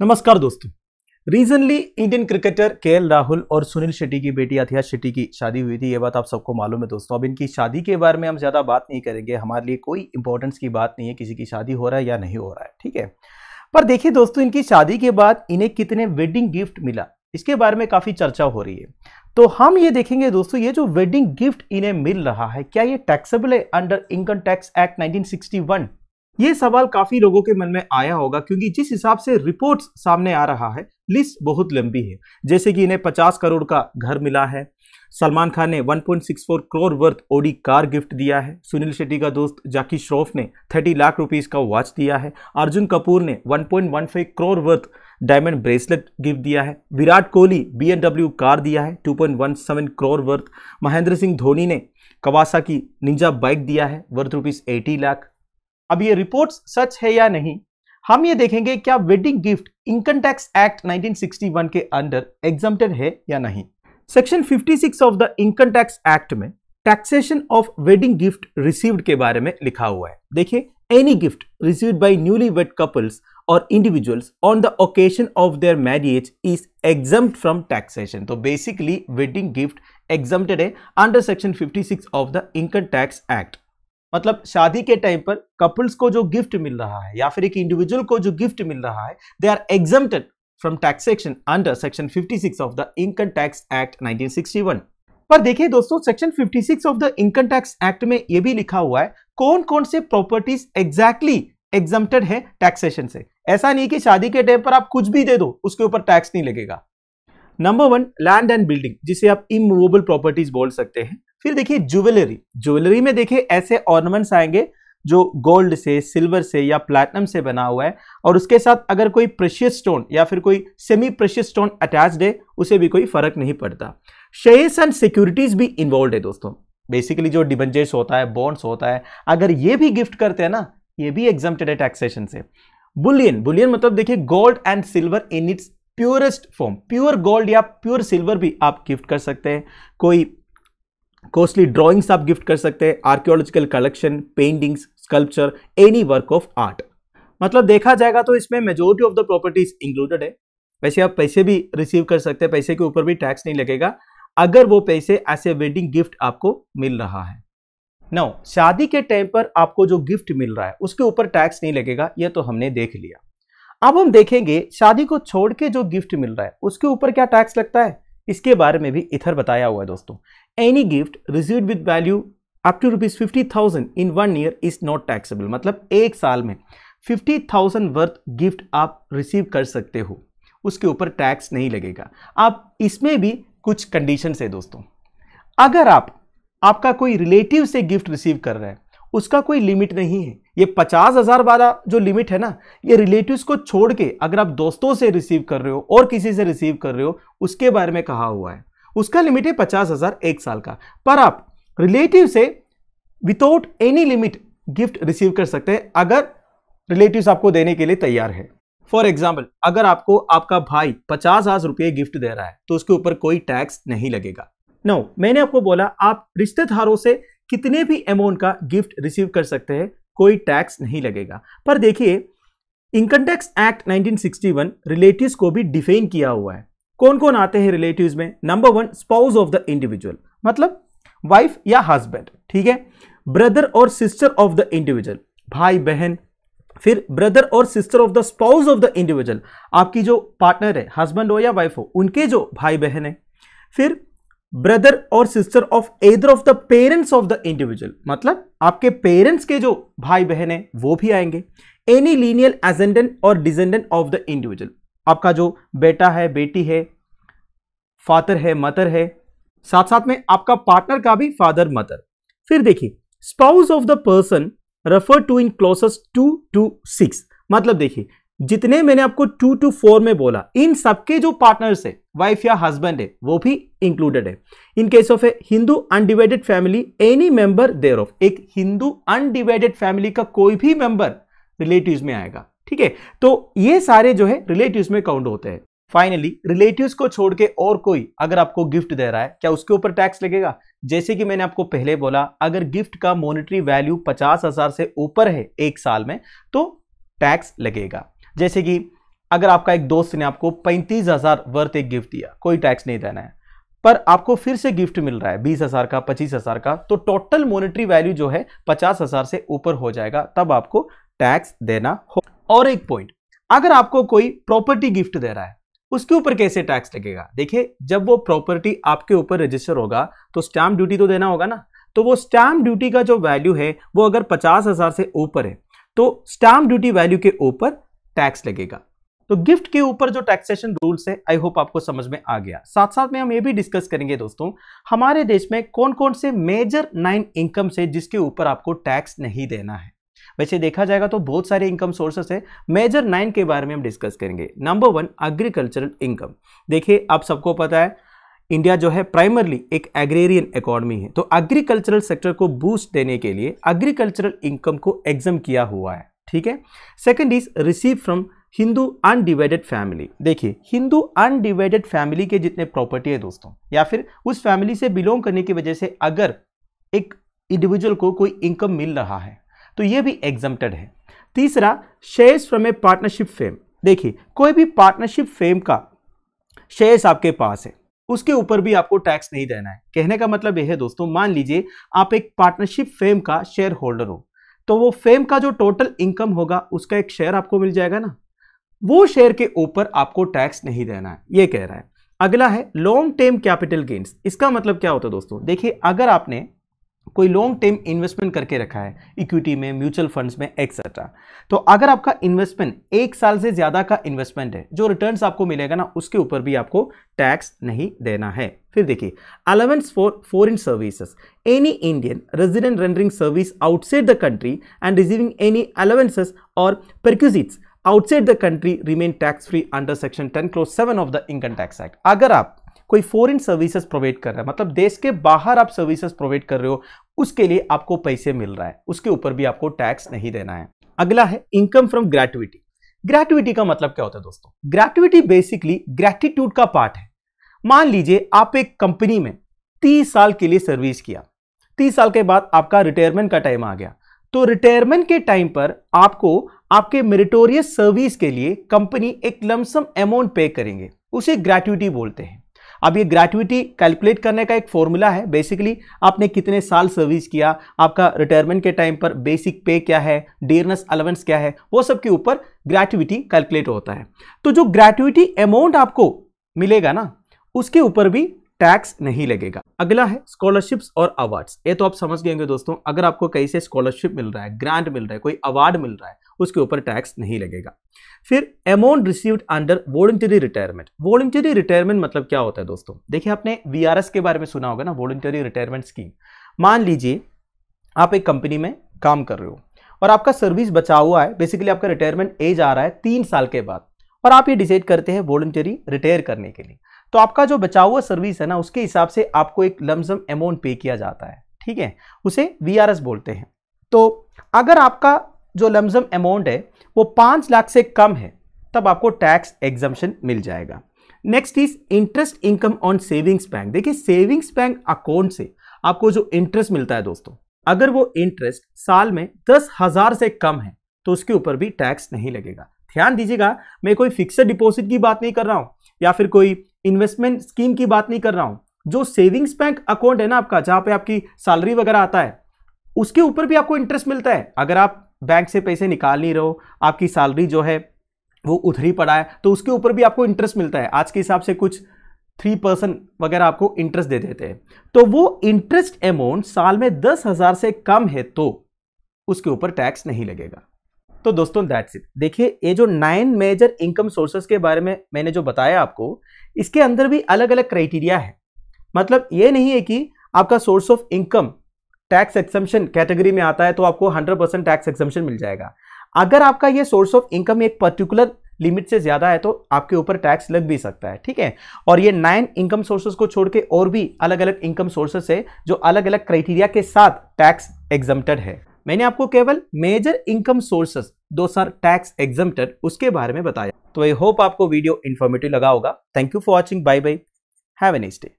नमस्कार दोस्तों। Regionally Indian cricketer के राहुल और सुनील शेट्टी की बेटी अथिया शेट्टी की शादी हुई थी। ये बात आप सबको मालूम है दोस्तों। अब इनकी शादी के बारे में हम ज़्यादा बात नहीं करेंगे। हमारे लिए कोई इंपॉर्टेंस की बात नहीं है किसी की शादी हो रहा है या नहीं हो रहा है, ठीक है? पर देखिए दोस्तों, इनकी शादी के बाद इन्हें कितने वेडिंग गिफ्ट मिला, इसके बारे में काफ़ी चर्चा हो रही है। तो हम ये देखेंगे दोस्तों, ये जो वेडिंग गिफ्ट इन्हें मिल रहा है, क्या ये टैक्सेबल है अंडर इनकम टैक्स एक्ट 1961 ये सवाल काफ़ी लोगों के मन में आया होगा, क्योंकि जिस हिसाब से रिपोर्ट्स सामने आ रहा है, लिस्ट बहुत लंबी है। जैसे कि इन्हें 50 करोड़ का घर मिला है, सलमान खान ने 1.64 crore worth Audi car gift दिया है, सुनील शेट्टी का दोस्त जाकी श्रॉफ ने 30 लाख रुपीस का वॉच दिया है, अर्जुन कपूर ने 1.15 crore worth diamond bracelet gift दिया है, विराट कोहली बी कार दिया है 2.17 करोड़ वर्थ, महेंद्र सिंह धोनी ने कवासा की निंजा बाइक दिया है, वर्थ रुपीज़ एटी लाख। अब ये रिपोर्ट्स सच है या नहीं? हम ये देखेंगे क्या wedding gift income tax act 1961 के अंडर एग्जाम्प्टेड है या नहीं। Section 56 of the income tax act में taxation of wedding gift received के बारे में लिखा हुआ है। देखिए any gift received by newly wed couples और individuals on the occasion of their marriage is exempt from taxation तो बेसिकली वेडिंग गिफ्ट एग्जाम्प्टेड है under section 56 of the income tax act मतलब शादी के टाइम पर कपल्स को जो gift मिल रहा है या फिर एक इंडिविजुअल को जो गिफ्ट मिल रहा है they are exempted from taxation under section 56 of the income tax act 1961 पर देखिए दोस्तों section 56 of the income tax act में यह भी लिखा हुआ है कौन कौन से प्रॉपर्टीज़ एग्जैक्टली एग्जाम्प्टेड है टैक्सेशन से? ऐसा नहीं कि शादी के टाइम पर आप कुछ भी दे दो, उसके ऊपर टैक्स नहीं लगेगा। Number one land and building जिसे आप इमूवेबल प्रॉपर्टीज़ बोल सकते हैं। फिर देखिए ज्वेलरी ज्वेलरी में देखिए ऐसे ऑर्नामेंट्स आएँगे जो गोल्ड से सिल्वर से या प्लैटिनम से बना हुआ है। और उसके साथ अगर कोई प्रेशियस स्टोन या फिर कोई सेमी प्रेशियस स्टोन अटैच्ड है, उसे भी कोई फ़र्क नहीं पड़ता। शेयर्स एंड सिक्योरिटीज भी इन्वॉल्व है दोस्तों। बेसिकली जो डिबेंचर्स होता है बॉन्ड्स होता है, अगर ये भी गिफ्ट करते हैं ना, ये भी एग्जाम्प्टेड है टैक्सेशन से। बुलियन बुलियन मतलब देखिए gold and silver in its purest form, pure gold या प्योर सिल्वर भी आप गिफ्ट कर सकते हैं। कोई कॉस्टली ड्राइंग्स आप गिफ्ट कर सकते हैं archaeological collection paintings sculpture any work of art मतलब देखा जाएगा तो इसमें majority of the properties included है। वैसे आप पैसे भी रिसीव कर सकते हैं, पैसे के ऊपर भी टैक्स नहीं लगेगा। अगर वो पैसे ऐसे वेडिंग गिफ्ट आपको मिल रहा है। नौ शादी के टाइम पर आपको जो गिफ्ट मिल रहा है, उसके ऊपर टैक्स नहीं लगेगा यह तो हमने देख लिया। अब हम देखेंगे शादी को छोड़ के जो गिफ्ट मिल रहा है, उसके ऊपर क्या टैक्स लगता है? इसके बारे में भी इधर बताया हुआ है दोस्तों। Any gift receive with value up to rupees fifty thousand in one year is not taxable मतलब एक साल में फिफ्टी थाउज़ेंड वर्थ गिफ्ट आप रिसीव कर सकते हो। उसके ऊपर टैक्स नहीं लगेगा। आप इसमें भी कुछ कंडीशन है दोस्तों। अगर आप, आपका कोई रिलेटिव से गिफ्ट रिसीव कर रहे हैं, उसका कोई लिमिट नहीं है ये पचास हज़ार वाला जो लिमिट है ना ये रिलेटिव्स को छोड़ के अगर आप दोस्तों से रिसीव कर रहे हो और किसी से रिसीव कर रहे हो उसके बारे में कहा हुआ है। उसका लिमिट है पचास हज़ार एक साल का। पर आप रिलेटिव से without any limit gift receive कर सकते हैं अगर रिलेटिव्स आपको देने के लिए तैयार है। फॉर एग्ज़ाम्पल अगर आपको आपका भाई पचास हज़ार रुपये गिफ्ट दे रहा है तो उसके ऊपर कोई टैक्स नहीं लगेगा। नो no, मैंने आपको बोला आप रिश्तेदारों से कितने भी अमाउंट का गिफ्ट रिसीव कर सकते हैं कोई टैक्स नहीं लगेगा। पर देखिए इनकम टैक्स एक्ट 1961 रिलेटिव्स को भी डिफेन किया हुआ है। कौन कौन आते हैं रिलेटिव्स में? Number one spouse of the individual मतलब वाइफ या हस्बैंड ठीक है? ब्रदर और सिस्टर ऑफ़ द इंडिविजुअल भाई, बहन, फिर ब्रदर और sister of the spouse of the individual आपकी जो पार्टनर है हस्बैंड हो या वाइफ हो, उनके जो भाई, बहन है। फिर ब्रदर और sister of either of the parents of the individual मतलब आपके पेरेंट्स के जो भाई बहन है, वो भी आएँगे। एनी लीनियल एजेंडेंट और डिजेंडेंट ऑफ़ द इंडिविजुअल आपका जो बेटा है, बेटी है फादर है मदर है साथ साथ में आपका पार्टनर का भी फादर मदर फिर देखिए spouse of the person refer to in clauses two to six मतलब देखिए जितने मैंने आपको टू टू फोर में बोला, इन सबके जो पार्टनर्स है वाइफ या हस्बैंड है, वो भी इंक्लूडेड है। In case of a Hindu undivided family any member thereof एक हिंदू अनडिवाइडेड फैमिली का कोई भी मेंबर रिलेटिव्स में आएगा, ठीक है? तो ये सारे जो है रिलेटिव्स में काउंट होते हैं। फाइनली रिलेटिव्स को छोड़ के और कोई अगर आपको गिफ्ट दे रहा है, क्या उसके ऊपर टैक्स लगेगा? जैसे कि मैंने आपको पहले बोला, अगर गिफ्ट का मॉनिटरी वैल्यू पचास हज़ार से ऊपर है एक साल में तो टैक्स लगेगा। जैसे कि अगर आपका एक दोस्त ने आपको पैंतीस हज़ार वर्थ एक गिफ्ट दिया, कोई टैक्स नहीं देना है, पर आपको फिर से गिफ्ट मिल रहा है, बीस हज़ार का, पच्चीस हज़ार का तो टोटल मोनिटरी वैल्यू जो है पचास हज़ार से ऊपर हो जाएगा, तब आपको टैक्स देना हो। और एक पॉइंट अगर आपको कोई प्रॉपर्टी गिफ्ट दे रहा है, उसके ऊपर कैसे टैक्स लगेगा? देखिए, जब वो प्रॉपर्टी आपके ऊपर रजिस्टर होगा तो स्टैंप ड्यूटी तो देना होगा ना तो वो स्टैंप ड्यूटी का जो वैल्यू है, वो अगर पचास हज़ार से ऊपर है तो स्टैंप ड्यूटी वैल्यू के ऊपर टैक्स लगेगा। तो गिफ्ट के ऊपर जो टैक्सेशन रूल्स है आई होप आपको समझ में आ गया। साथ साथ में हम ये भी डिस्कस करेंगे दोस्तों, हमारे देश में कौन कौन से मेजर नाइन इनकम से जिसके ऊपर आपको टैक्स नहीं देना है? वैसे देखा जाएगा तो बहुत सारे इनकम सोर्सेस है मेजर नाइन के बारे में हम डिस्कस करेंगे। नंबर वन एग्रीकल्चरल इनकम देखिए, आप सबको पता है इंडिया जो है प्राइमरली एक एग्रेरियन इकोनॉमी है। तो एग्रीकल्चरल सेक्टर को बूस्ट देने के लिए एग्रीकल्चरल इनकम को एग्ज़ाम किया हुआ है। ठीक है? Second is receive from Hindu undivided family देखिए हिंदू अनडिवाइडेड फैमिली के जितने प्रॉपर्टी है दोस्तों, या फिर उस फैमिली से बिलोंग करने की वजह से अगर एक इंडिविजुअल को कोई इनकम मिल रहा है तो ये भी एग्जाम्प्टेड है। तीसरा shares from a partnership firm देखिए, कोई भी पार्टनरशिप फेम का शेयर्स आपके पास है, उसके ऊपर भी आपको टैक्स नहीं देना है। कहने का मतलब यह है दोस्तों, मान लीजिए आप एक पार्टनरशिप फेम का शेयर होल्डर हो तो वो फेम का जो टोटल इनकम होगा, उसका एक शेयर आपको मिल जाएगा ना? वो शेयर के ऊपर आपको टैक्स नहीं देना है, ये कह रहा है। अगला है लॉन्ग टर्म कैपिटल गेन्स इसका मतलब क्या होता है दोस्तों? देखिए, अगर आपने कोई लॉन्ग टर्म इन्वेस्टमेंट करके रखा है इक्विटी में म्यूचुअल फंड्स में एक्सेट्रा तो अगर आपका इन्वेस्टमेंट एक साल से ज़्यादा का इन्वेस्टमेंट है, जो रिटर्न्स आपको मिलेगा ना, उसके ऊपर भी आपको टैक्स नहीं देना है। फिर देखिए allowance for foreign services any Indian resident rendering service outside the country and receiving any allowances और perquisites outside the country remain tax free under section ten clause seven of the income tax act अगर आप कोई foreign services provide कर रहा है। मतलब देश के बाहर आप सर्विसेज़ प्रोवाइड कर रहे हो, उसके लिए आपको पैसे मिल रहा है। उसके ऊपर भी आपको टैक्स नहीं देना है। अगला है इनकम फ्रॉम ग्रेटिविटी ग्रेटिविटी का मतलब क्या होता है दोस्तों? ग्रेटिविटी बेसिकली ग्रेटिट्यूड का पार्ट है। मान लीजिए आप एक कंपनी में तीस साल के लिए सर्विस किया। तीस साल के बाद आपका रिटायरमेंट का टाइम आ गया। तो रिटायरमेंट के टाइम पर आपको आपके मेरिटोरियस सर्विस के लिए कंपनी एक लमसम अमाउंट पे करेंगे। उसे ग्रेट्युटी बोलते हैं। अब ये ग्रेटुटी कैलकुलेट करने का एक फॉर्मूला है। बेसिकली आपने कितने साल सर्विस किया, आपका रिटायरमेंट के टाइम पर बेसिक पे क्या है डियरनेस अलावेंस क्या है, वो सब के ऊपर ग्रेटुटी कैलकुलेट होता है। तो जो ग्रेटुटी अमाउंट आपको मिलेगा ना, उसके ऊपर भी टैक्स नहीं लगेगा। अगला है स्कॉलरशिप्स और अवार्ड्स। ये तो आप समझ गए दोस्तों, अगर आपको कहीं से स्कॉलरशिप मिल रहा है, ग्रांट मिल रहा है, कोई अवार्ड मिल रहा है, उसके ऊपर टैक्स नहीं लगेगा। फिर amount received under voluntary retirement voluntary retirement मतलब क्या होता है दोस्तों? देखिए, आपने वीआरएस के बारे में सुना होगा ना वॉलंटरी रिटायरमेंट स्कीम मान लीजिए, आप एक कंपनी में काम कर रहे हो और आपका सर्विस बचा हुआ है बेसिकली आपका रिटायरमेंट एज आ रहा है तीन साल के बाद और आप ये डिसाइड करते हैं वॉलंटरी रिटायर करने के लिए। तो आपका जो बचा हुआ सर्विस है ना, उसके हिसाब से आपको एक लमसम अमाउंट पे किया जाता है, ठीक है? उसे वीआरएस बोलते हैं। तो अगर आपका जो लमसम अमाउंट है, वो पाँच लाख से कम है, तब आपको टैक्स एग्जामेशन मिल जाएगा। Next is interest income on savings bank देखिए सेविंग्स बैंक अकाउंट से आपको जो इंटरेस्ट मिलता है दोस्तों, अगर वो इंटरेस्ट साल में दस हज़ार से कम है तो उसके ऊपर भी टैक्स नहीं लगेगा। ध्यान दीजिएगा, मैं कोई फिक्सड डिपॉजिट की बात नहीं कर रहा हूँ, या फिर कोई इन्वेस्टमेंट स्कीम की बात नहीं कर रहा हूँ। जो सेविंग्स बैंक अकाउंट है ना आपका, जहाँ पे आपकी सैलरी वगैरह आता है, उसके ऊपर भी आपको इंटरेस्ट मिलता है। अगर आप बैंक से पैसे निकाल नहीं रहे हो, आपकी सैलरी जो है, वो उधरी पड़ा है तो उसके ऊपर भी आपको इंटरेस्ट मिलता है। आज के हिसाब से कुछ थ्री परसेंट वगैरह आपको इंटरेस्ट दे देते हैं। तो वो इंटरेस्ट अमाउंट साल में दस हज़ार से कम है तो उसके ऊपर टैक्स नहीं लगेगा। तो दोस्तों दैट्स इट देखिए, ये जो नाइन मेजर इनकम सोर्सेस के बारे में मैंने जो बताया आपको, इसके अंदर भी अलग अलग क्राइटेरिया है। मतलब ये नहीं है कि आपका source of income tax exemption category में आता है तो आपको 100 परसेंट टैक्स एक्सम्पन मिल जाएगा। अगर आपका ये सोर्स ऑफ़ इनकम एक पर्टिकुलर लिमिट से ज़्यादा है तो आपके ऊपर टैक्स लग भी सकता है, ठीक है? और ये नाइन इनकम सोर्सेज को छोड़ के और भी अलग अलग इनकम सोर्सेस है जो अलग अलग क्राइटेरिया के साथ टैक्स एग्जम्प्टेड है। मैंने आपको केवल मेजर इनकम सोर्सेस दो सर टैक्स एग्जम्प्टेड उसके बारे में बताया। तो आई होप आपको वीडियो इन्फॉर्मेटिव लगा होगा। Thank you for watching bye bye have a next day